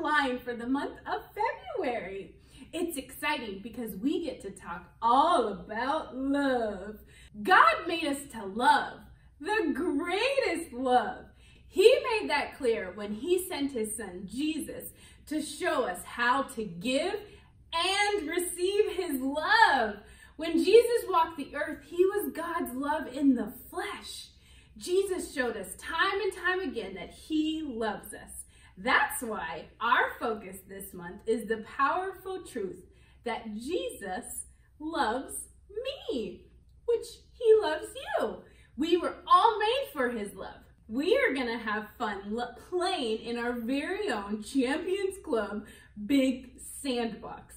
mind for the month of February. It's exciting because we get to talk all about love. God made us to love, the greatest love. He made that clear when he sent his son Jesus to show us how to give and receive his love. When Jesus walked the earth, he was God's love in the flesh. Jesus showed us time and time again that he loves us. That's why our focus this month is the powerful truth that Jesus loves me, which he loves you. We were all made for his love. We are going to have fun playing in our very own Champions Club Big Sandbox.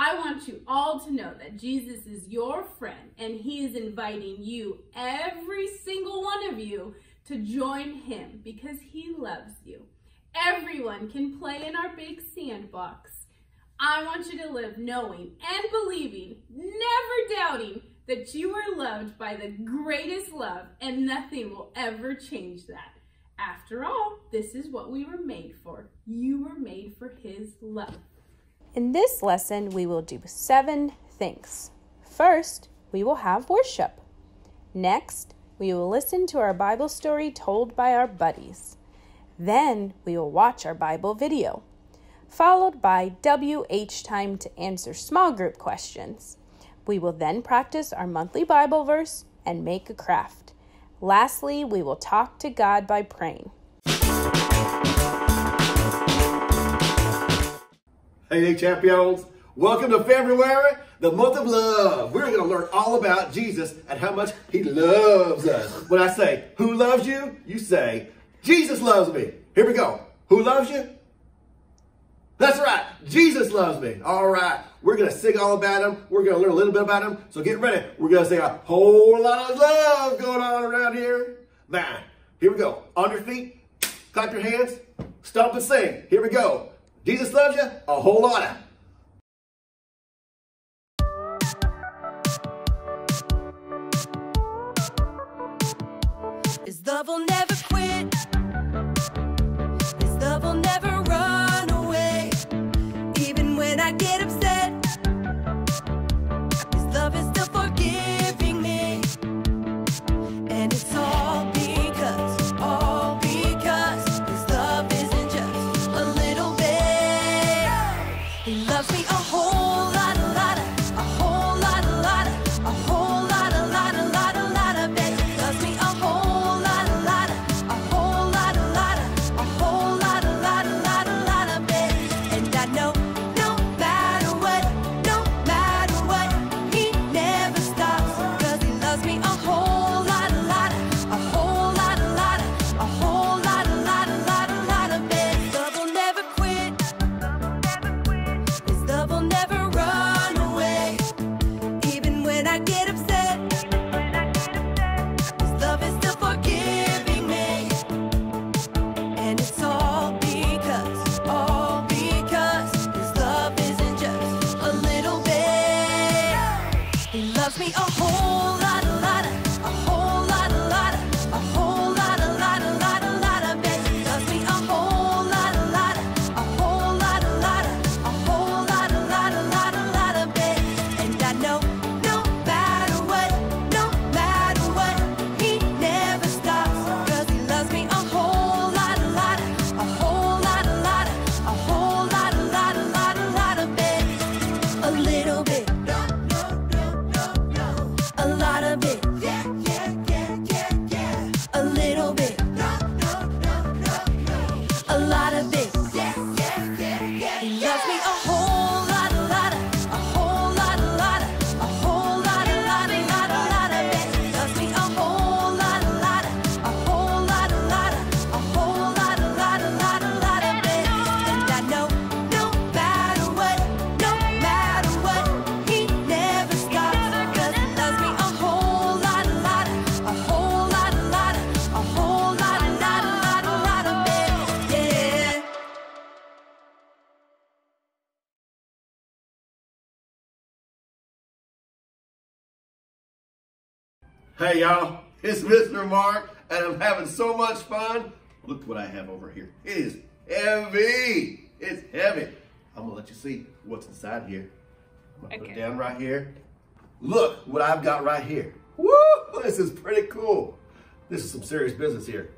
I want you all to know that Jesus is your friend and he is inviting you, every single one of you, to join him because he loves you. Everyone can play in our big sandbox. I want you to live knowing and believing, never doubting that you are loved by the greatest love and nothing will ever change that. After all, this is what we were made for. You were made for his love. In this lesson, we will do seven things. First, we will have worship. Next, we will listen to our Bible story told by our buddies. Then, we will watch our Bible video, followed by WH time to answer small group questions. We will then practice our monthly Bible verse and make a craft. Lastly, we will talk to God by praying. Hey, hey, champions. Welcome to February, the month of love. We're going to learn all about Jesus and how much he loves us. When I say, who loves you? You say, Jesus loves me. Here we go. Who loves you? That's right. Jesus loves me. All right. We're going to sing all about him. We're going to learn a little bit about him. So get ready. We're going to sing a whole lot of love going on around here. Man, here we go. On your feet. Clap your hands. Stomp and sing. Here we go. Jesus loves you a whole lot. Never Hey, y'all. It's Mr. Mark, and I'm having so much fun. Look what I have over here. It is heavy. It's heavy. I'm gonna let you see what's inside here. I'm gonna put it down right here. Look what I've got right here. Woo! This is pretty cool. This is some serious business here.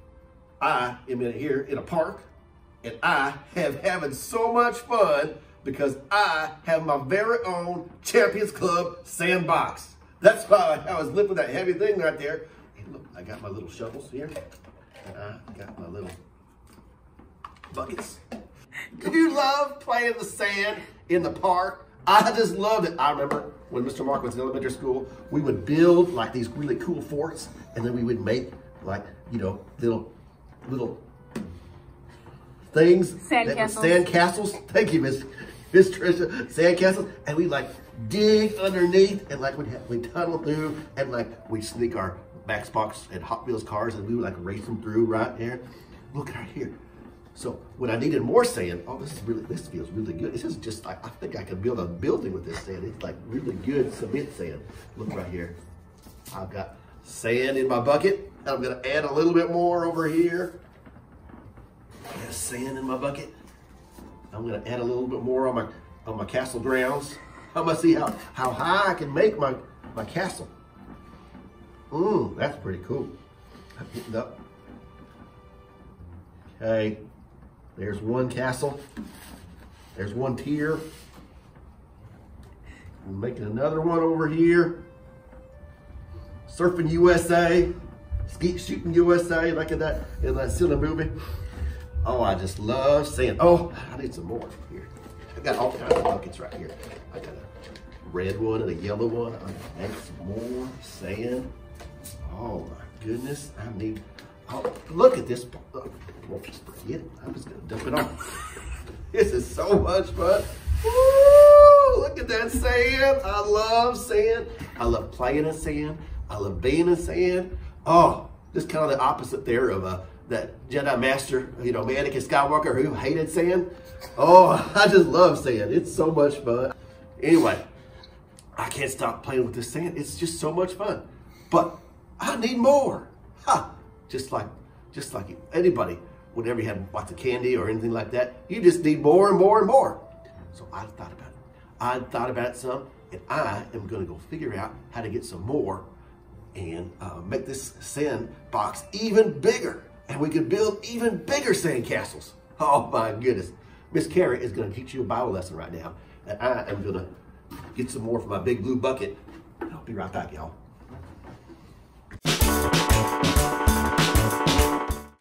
I am in here in a park, and I have having so much fun because I have my very own Champions Club sandbox. That's why I was lifting that heavy thing right there. And look, I got my little shovels here, and I got my little buckets. Do you love playing in the sand in the park? I just loved it. I remember when Mr. Mark was in elementary school, we would build like these really cool forts, and then we would make like, you know, little, little things. Sand castles. Sand castles. Thank you, Miss Miss Tricia. Sand castles, and we like dig underneath, and like we'd we tunnel through, and like we sneak our Xbox and Hot Wheels cars, and we would like race them through right there. Look right here. So when I needed more sand, oh, this is really, this feels really good. This is just, I, I think I could build a building with this sand. It's like really good cement sand. Look right here. I've got sand in my bucket. and I'm gonna add a little bit more over here. There's sand in my bucket. I'm gonna add a little bit more on my on my castle grounds. I'm gonna see how how high I can make my my castle. Mmm, that's pretty cool. I'm up. Okay, there's one castle. There's one tier. I'm making another one over here. Surfing USA, skeet shooting USA, like in that in that silly movie. Oh, I just love sand. Oh, I need some more here. I got all kinds of buckets right here. I got a red one and a yellow one. I'm some more sand. Oh my goodness, I need. Oh, look at this. Oh, well, just forget it. I'm just gonna dump it on. this is so much fun. Woo! Look at that sand. I love sand. I love playing in sand. I love being in sand. Oh, just kind of the opposite there of uh, that Jedi Master, you know, Anakin Skywalker who hated sand. Oh, I just love sand. It's so much fun. Anyway, I can't stop playing with this sand. It's just so much fun. But I need more. Ha! Just like, just like anybody, whenever you have lots of candy or anything like that, you just need more and more and more. So I thought about it. I thought about it some, and I am to go figure out how to get some more and uh, make this sand box even bigger. And we could build even bigger sand castles. Oh my goodness. Miss Carrie is going to teach you a Bible lesson right now. And I am going to get some more from my big blue bucket. I'll be right back, y'all.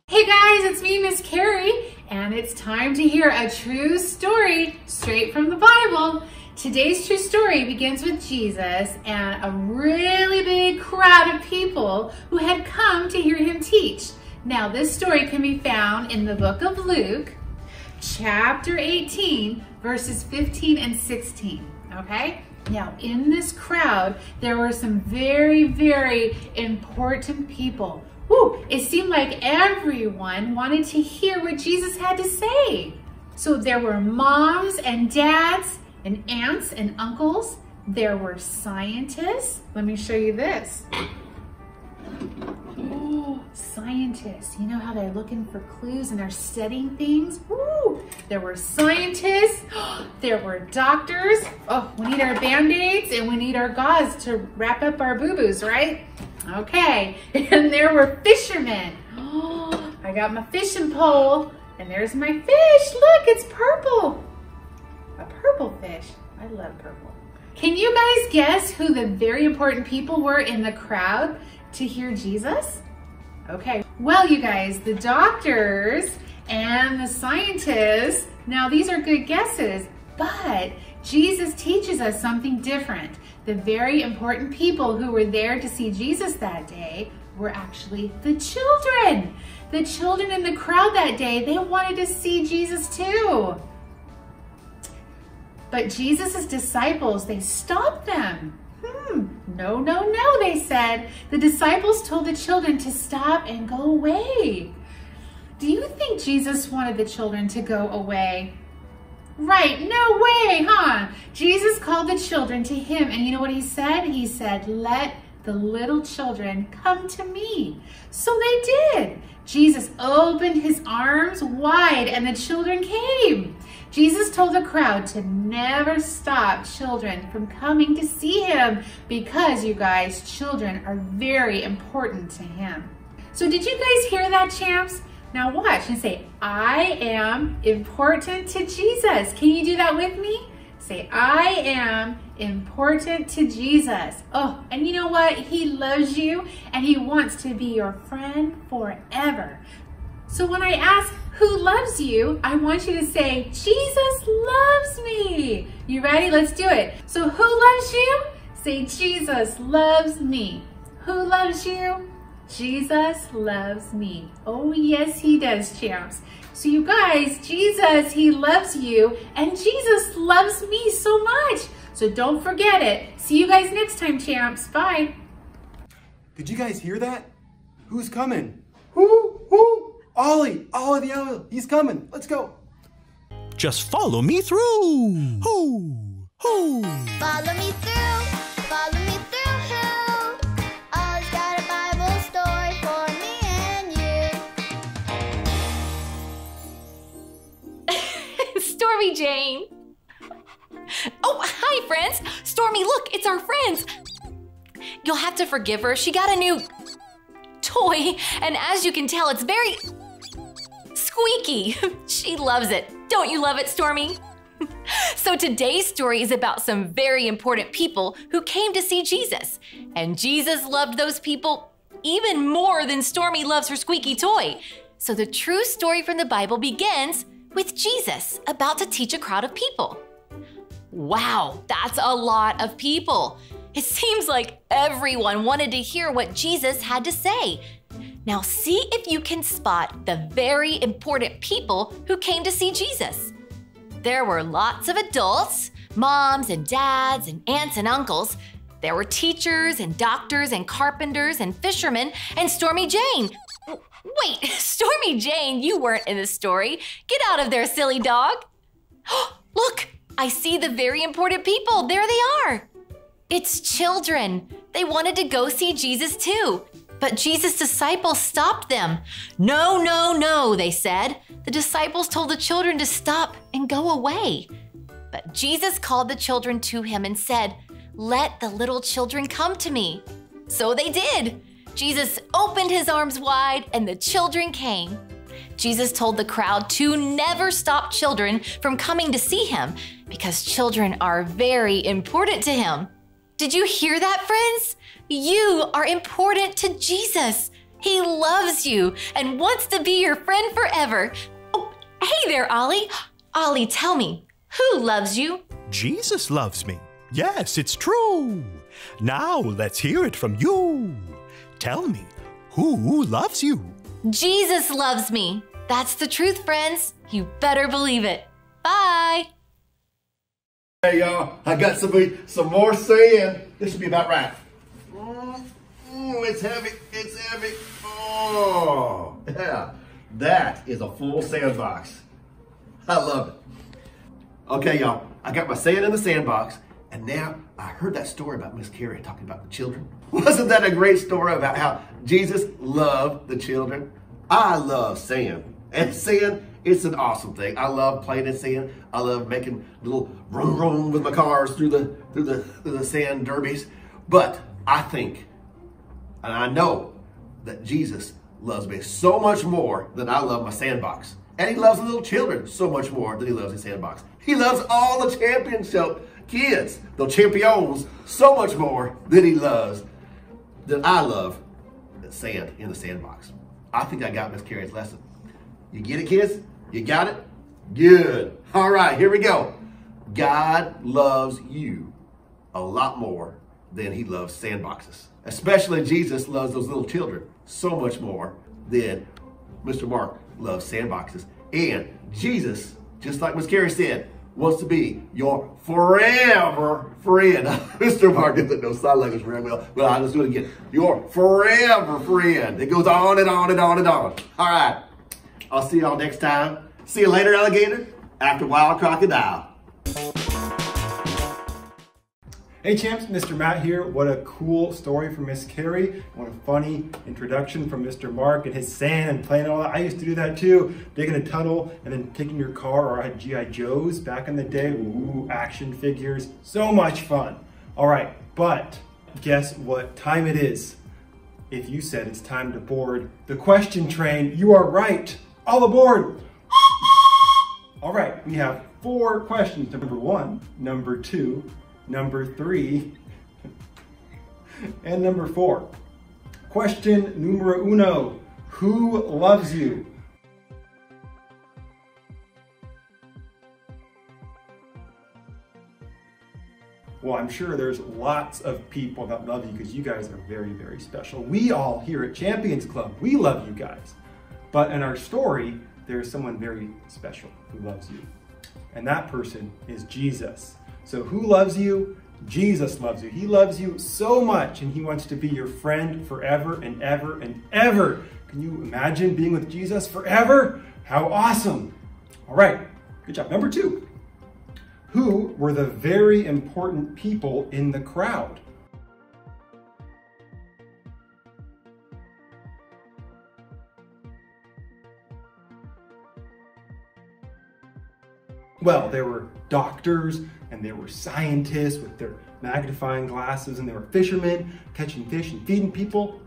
Hey guys, it's me, Miss Carrie, and it's time to hear a true story straight from the Bible. Today's true story begins with Jesus and a really big crowd of people who had come to hear him teach. Now, this story can be found in the book of Luke, chapter 18, verses 15 and 16. Okay? Now, in this crowd, there were some very, very important people. Woo, it seemed like everyone wanted to hear what Jesus had to say. So there were moms and dads and aunts and uncles. There were scientists. Let me show you this. Scientists. You know how they're looking for clues and they're studying things? Woo! There were scientists. There were doctors. Oh, we need our band-aids and we need our gauze to wrap up our boo-boos, right? Okay. And there were fishermen. Oh, I got my fishing pole and there's my fish. Look, it's purple. A purple fish. I love purple. Can you guys guess who the very important people were in the crowd to hear Jesus? Okay, well, you guys, the doctors and the scientists, now these are good guesses, but Jesus teaches us something different. The very important people who were there to see Jesus that day were actually the children. The children in the crowd that day, they wanted to see Jesus too. But Jesus' disciples, they stopped them. Hmm, no, no, no, they said. The disciples told the children to stop and go away. Do you think Jesus wanted the children to go away? Right, no way, huh? Jesus called the children to him, and you know what he said? He said, Let the little children come to me. So they did. Jesus opened his arms wide, and the children came. Jesus told the crowd to never stop children from coming to see him because, you guys, children are very important to him. So, did you guys hear that, champs? Now, watch and say, I am important to Jesus. Can you do that with me? Say, I am important to Jesus. Oh, and you know what? He loves you and he wants to be your friend forever. So when I ask who loves you, I want you to say, Jesus loves me. You ready? Let's do it. So who loves you? Say, Jesus loves me. Who loves you? Jesus loves me. Oh, yes, he does, champs. So you guys, Jesus, he loves you and Jesus loves me so much. So don't forget it. See you guys next time, champs. Bye. Did you guys hear that? Who's coming? Who? Who? Ollie! Ollie the owl! He's coming! Let's go! Just follow me through. Hoo, hoo. Follow me through, follow me through hell. Ollie's got a Bible story for me and you. Stormy Jane. Oh, hi, friends. Stormy, look, it's our friends. You'll have to forgive her. She got a new toy, and as you can tell, it's very squeaky. she loves it. Don't you love it, Stormy? so today's story is about some very important people who came to see Jesus. And Jesus loved those people even more than Stormy loves her squeaky toy. So the true story from the Bible begins with Jesus about to teach a crowd of people. Wow, that's a lot of people. It seems like everyone wanted to hear what Jesus had to say. Now, see if you can spot the very important people who came to see Jesus. There were lots of adults, moms and dads, and aunts and uncles. There were teachers and doctors and carpenters and fishermen and Stormy Jane. Wait, Stormy Jane, you weren't in the story. Get out of there, silly dog. Look, I see the very important people. There they are. It's children. They wanted to go see Jesus too. But Jesus' disciples stopped them. No, no, no, they said. The disciples told the children to stop and go away. But Jesus called the children to him and said, Let the little children come to me. So they did. Jesus opened his arms wide and the children came. Jesus told the crowd to never stop children from coming to see him because children are very important to him. Did you hear that, friends? You are important to Jesus. He loves you and wants to be your friend forever. Oh, hey there, Ollie. Ollie, tell me, who loves you? Jesus loves me. Yes, it's true. Now let's hear it from you. Tell me, who loves you? Jesus loves me. That's the truth, friends. You better believe it. Bye. Hey y'all, I got some some more sand. This should be about right. Mm, it's heavy. It's heavy. Oh, yeah. That is a full sandbox. I love it. Okay, y'all. I got my sand in the sandbox, and now I heard that story about Miss Carrie talking about the children. Wasn't that a great story about how Jesus loved the children? I love sand. And sand, it's an awesome thing. I love playing in sand. I love making little vroom vroom with my cars through the through the through the sand derbies. But I think, and I know that Jesus loves me so much more than I love my sandbox. And he loves the little children so much more than he loves his sandbox. He loves all the championship kids, the champions, so much more than he loves, than I love the sand in the sandbox. I think I got Miss Carrie's lesson. You get it, kids? You got it? Good. All right, here we go. God loves you a lot more than he loves sandboxes. Especially Jesus loves those little children so much more than Mr. Mark loves sandboxes. And Jesus, just like Miss Carrie said, wants to be your forever friend. Mr. Mark doesn't know sign language very well, but I'll just do it again. Your forever friend. It goes on and on and on and on. All right. I'll see y'all next time. See you later, alligator, after Wild Crocodile. Hey champs, Mr. Matt here. What a cool story from Miss Carrie. What a funny introduction from Mr. Mark and his sand and playing all that. I used to do that too. Digging a tunnel and then taking your car or I had G.I. Joes back in the day. Ooh, action figures. So much fun. All right, but guess what time it is? If you said it's time to board the question train, you are right. All aboard. All right, we have four questions. Number one, number two, number three, and number four. Question numero uno Who loves you? Well, I'm sure there's lots of people that love you because you guys are very, very special. We all here at Champions Club, we love you guys. But in our story, there's someone very special who loves you. And that person is Jesus. So who loves you? Jesus loves you. He loves you so much and he wants to be your friend forever and ever and ever. Can you imagine being with Jesus forever? How awesome. All right, good job. Number two, who were the very important people in the crowd? Well, there were doctors and there were scientists with their magnifying glasses and there were fishermen catching fish and feeding people.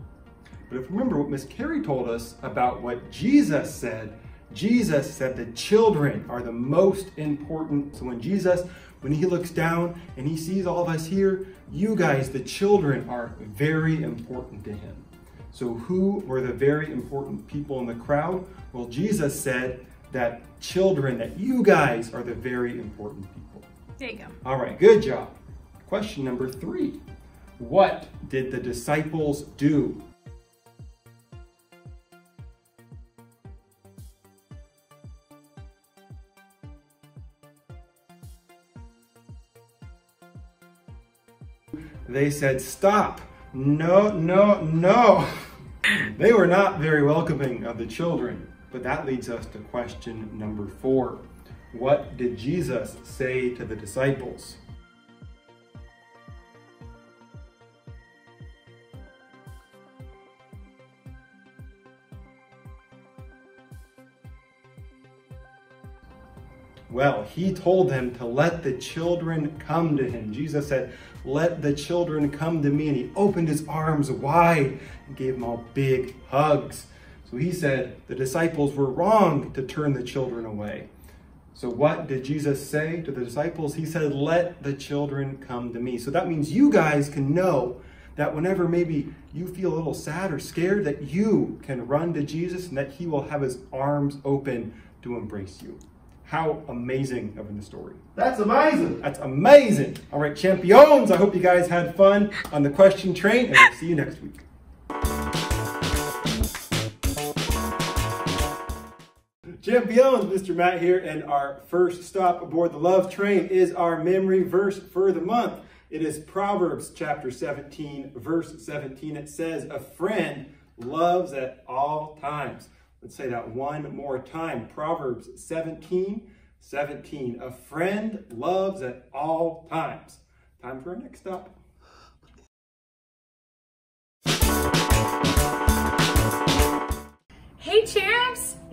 But if you remember what Miss Carrie told us about what Jesus said, Jesus said the children are the most important. So when Jesus, when he looks down and he sees all of us here, you guys, the children, are very important to him. So who were the very important people in the crowd? Well, Jesus said that children, that you guys are the very important people. There you go. All right, good job. Question number three. What did the disciples do? They said, Stop! No, no, no! They were not very welcoming of the children. But that leads us to question number four. What did Jesus say to the disciples? Well, he told them to let the children come to him. Jesus said, Let the children come to me. And he opened his arms wide and gave them all big hugs. So he said the disciples were wrong to turn the children away. So what did Jesus say to the disciples? He said, Let the children come to me. So that means you guys can know that whenever maybe you feel a little sad or scared, that you can run to Jesus and that he will have his arms open to embrace you. How amazing of a story. That's amazing. That's amazing. All right, champions, I hope you guys had fun on the question train, and we'll see you next week. Champions, Mr. Matt here, and our first stop aboard the love train is our memory verse for the month. It is Proverbs chapter 17, verse 17. It says, A friend loves at all times. Let's say that one more time. Proverbs 17, 17. A friend loves at all times. Time for our next stop.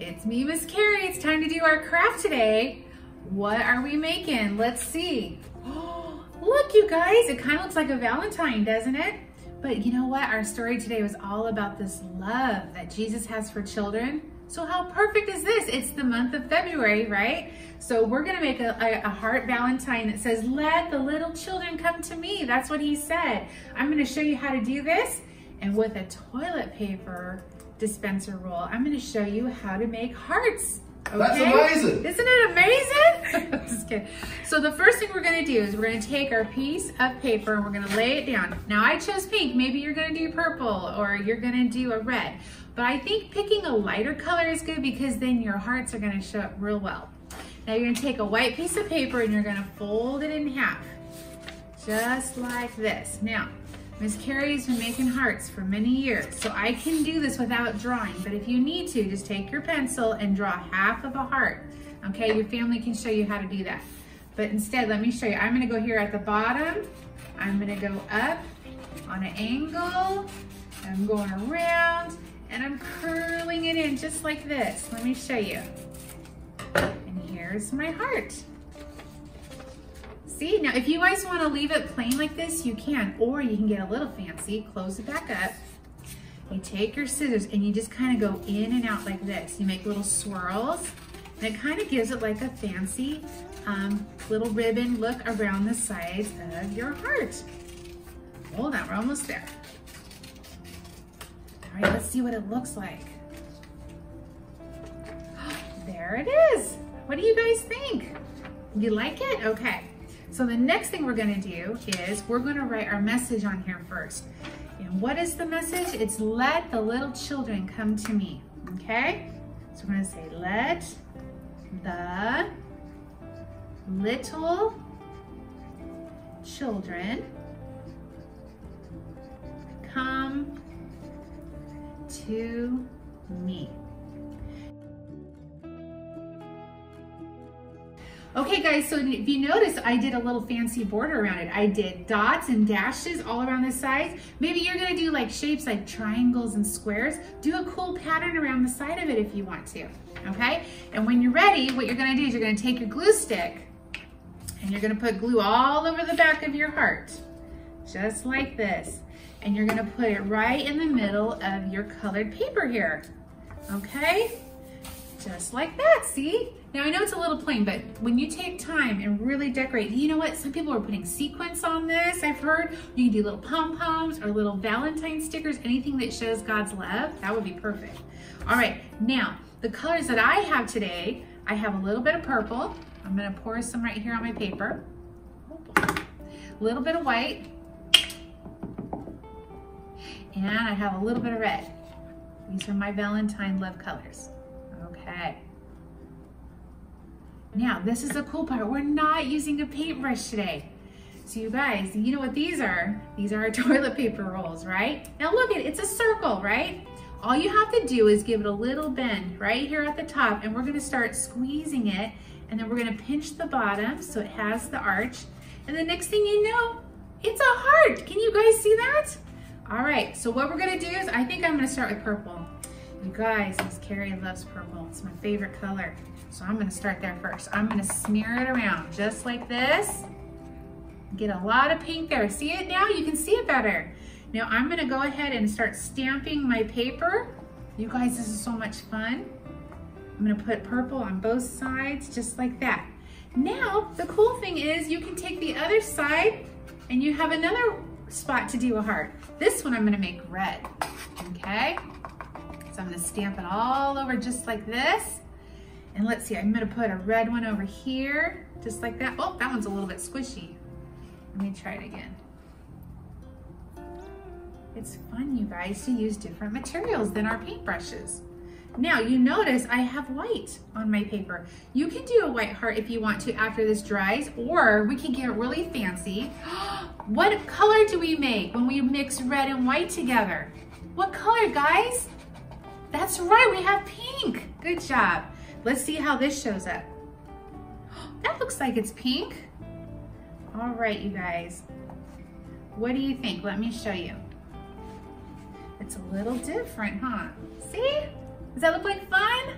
It's me, Miss Carrie. It's time to do our craft today. What are we making? Let's see. Oh, look you guys, it kind of looks like a Valentine, doesn't it? But you know what? Our story today was all about this love that Jesus has for children. So how perfect is this? It's the month of February, right? So we're gonna make a, a, a heart Valentine that says, let the little children come to me. That's what he said. I'm gonna show you how to do this. And with a toilet paper dispenser roll, I'm gonna show you how to make hearts. Okay? That's amazing. Isn't it amazing? Just kidding. So the first thing we're gonna do is we're gonna take our piece of paper and we're gonna lay it down. Now I chose pink, maybe you're gonna do purple or you're gonna do a red. But I think picking a lighter color is good because then your hearts are gonna show up real well. Now you're gonna take a white piece of paper and you're gonna fold it in half, just like this. Now, Miss Carrie's been making hearts for many years, so I can do this without drawing, but if you need to, just take your pencil and draw half of a heart. Okay, your family can show you how to do that. But instead, let me show you. I'm gonna go here at the bottom. I'm gonna go up on an angle. I'm going around and I'm curling it in just like this. Let me show you. And here's my heart. See, now if you guys wanna leave it plain like this, you can, or you can get a little fancy, close it back up. You take your scissors and you just kind of go in and out like this. You make little swirls and it kind of gives it like a fancy um, little ribbon look around the sides of your heart. Hold on, we're almost there. All right, let's see what it looks like. There it is. What do you guys think? You like it? Okay. So the next thing we're gonna do is we're gonna write our message on here first. And what is the message? It's let the little children come to me, okay? So we're gonna say, let the little children come to me. Okay guys, so if you notice, I did a little fancy border around it. I did dots and dashes all around the sides. Maybe you're gonna do like shapes like triangles and squares. Do a cool pattern around the side of it if you want to, okay? And when you're ready, what you're gonna do is you're gonna take your glue stick and you're gonna put glue all over the back of your heart, just like this. And you're gonna put it right in the middle of your colored paper here, okay? Just like that, see? Now I know it's a little plain, but when you take time and really decorate, you know what? Some people are putting sequins on this, I've heard. You can do little pom-poms or little Valentine stickers, anything that shows God's love, that would be perfect. All right, now, the colors that I have today, I have a little bit of purple. I'm gonna pour some right here on my paper. A little bit of white. And I have a little bit of red. These are my Valentine love colors. Okay. Now, this is the cool part. We're not using a paintbrush today. So you guys, you know what these are? These are our toilet paper rolls, right? Now look at it, it's a circle, right? All you have to do is give it a little bend right here at the top and we're gonna start squeezing it and then we're gonna pinch the bottom so it has the arch. And the next thing you know, it's a heart. Can you guys see that? All right, so what we're gonna do is, I think I'm gonna start with purple. You guys, Miss Carrie loves purple. It's my favorite color. So I'm gonna start there first. I'm gonna smear it around just like this. Get a lot of pink there. See it now? You can see it better. Now I'm gonna go ahead and start stamping my paper. You guys, this is so much fun. I'm gonna put purple on both sides, just like that. Now, the cool thing is you can take the other side and you have another spot to do a heart. This one I'm gonna make red, okay? So I'm gonna stamp it all over just like this. And let's see, I'm gonna put a red one over here, just like that. Oh, that one's a little bit squishy. Let me try it again. It's fun, you guys, to use different materials than our paintbrushes. Now, you notice I have white on my paper. You can do a white heart if you want to after this dries, or we can get really fancy. what color do we make when we mix red and white together? What color, guys? That's right, we have pink. Good job. Let's see how this shows up. That looks like it's pink. All right, you guys. What do you think? Let me show you. It's a little different, huh? See? Does that look like fun?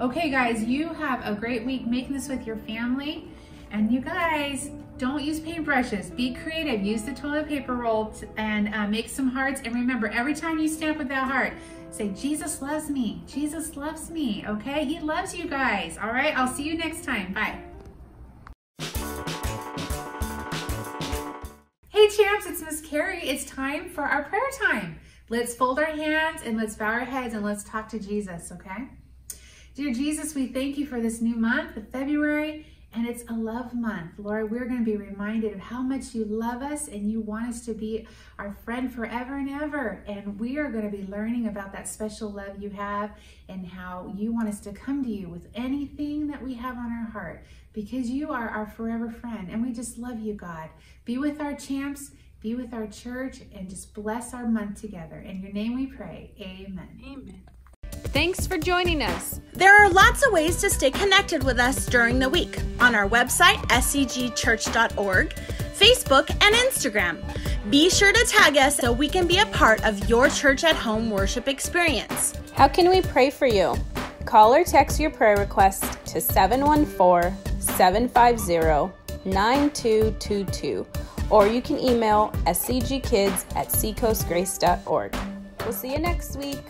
Okay, guys, you have a great week making this with your family. And you guys, don't use paintbrushes. Be creative. Use the toilet paper roll and uh, make some hearts. And remember, every time you stamp with that heart, say, Jesus loves me. Jesus loves me, okay? He loves you guys, all right? I'll see you next time. Bye. Hey champs, it's Miss Carrie. It's time for our prayer time. Let's fold our hands and let's bow our heads and let's talk to Jesus, okay? Dear Jesus, we thank you for this new month of February, and it's a love month. Lord, we're going to be reminded of how much you love us and you want us to be our friend forever and ever. And we are going to be learning about that special love you have and how you want us to come to you with anything that we have on our heart because you are our forever friend. And we just love you, God. Be with our champs be with our church, and just bless our month together. In your name we pray. Amen. Amen. Thanks for joining us. There are lots of ways to stay connected with us during the week on our website, scgchurch.org, Facebook, and Instagram. Be sure to tag us so we can be a part of your church at home worship experience. How can we pray for you? Call or text your prayer request to 714 750 9222, or you can email scgkids at seacoastgrace.org. We'll see you next week.